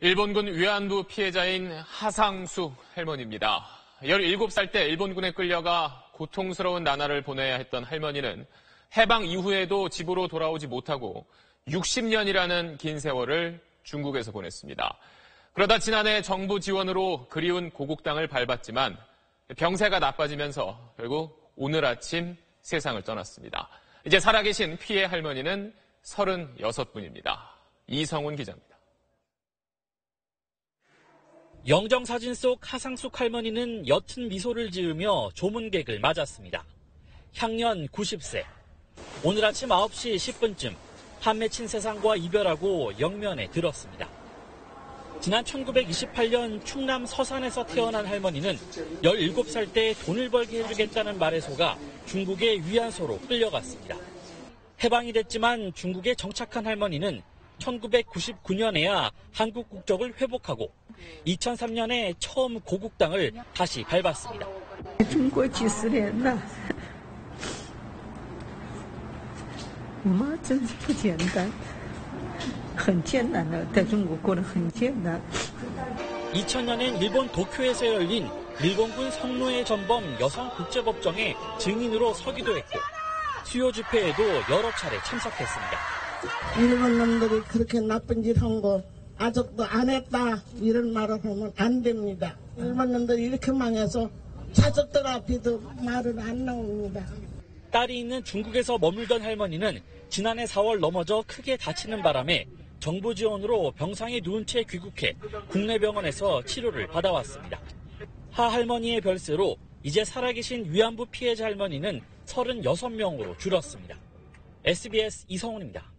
일본군 위안부 피해자인 하상수 할머니입니다. 17살 때 일본군에 끌려가 고통스러운 나날을 보내야 했던 할머니는 해방 이후에도 집으로 돌아오지 못하고 60년이라는 긴 세월을 중국에서 보냈습니다. 그러다 지난해 정부 지원으로 그리운 고국 땅을 밟았지만 병세가 나빠지면서 결국 오늘 아침 세상을 떠났습니다. 이제 살아계신 피해 할머니는 36분입니다. 이성훈 기자입니다. 영정 사진 속 하상숙 할머니는 옅은 미소를 지으며 조문객을 맞았습니다. 향년 90세. 오늘 아침 9시 10분쯤 한 맺힌 세상과 이별하고 영면에 들었습니다. 지난 1928년 충남 서산에서 태어난 할머니는 17살 때 돈을 벌게 해주겠다는 말에 속아 중국의 위안소로 끌려갔습니다. 해방이 됐지만 중국에 정착한 할머니는 1999년에야 한국 국적을 회복하고 2003년에 처음 고국 땅을 다시 밟았습니다. 中国几十年了，我妈真是不简单，很艰难的，在中国过得很艰难。 2000년엔 일본 도쿄에서 열린 일본군 성노예 전범 여성국제법정의 증인으로 서기도 했고 수요 집회에도 여러 차례 참석했습니다. 일본 놈들이 그렇게 나쁜 짓 한 거 아직도 안 했다 이런 말을 하면 안 됩니다. 일본 놈들이 이렇게 망해서 자식들 앞에도 말은 안 나옵니다. 딸이 있는 중국에서 머물던 할머니는 지난해 4월 넘어져 크게 다치는 바람에 정부 지원으로 병상에 누운 채 귀국해 국내 병원에서 치료를 받아왔습니다. 하 할머니의 별세로 이제 살아계신 위안부 피해자 할머니는 36명으로 줄었습니다. SBS 이성훈입니다.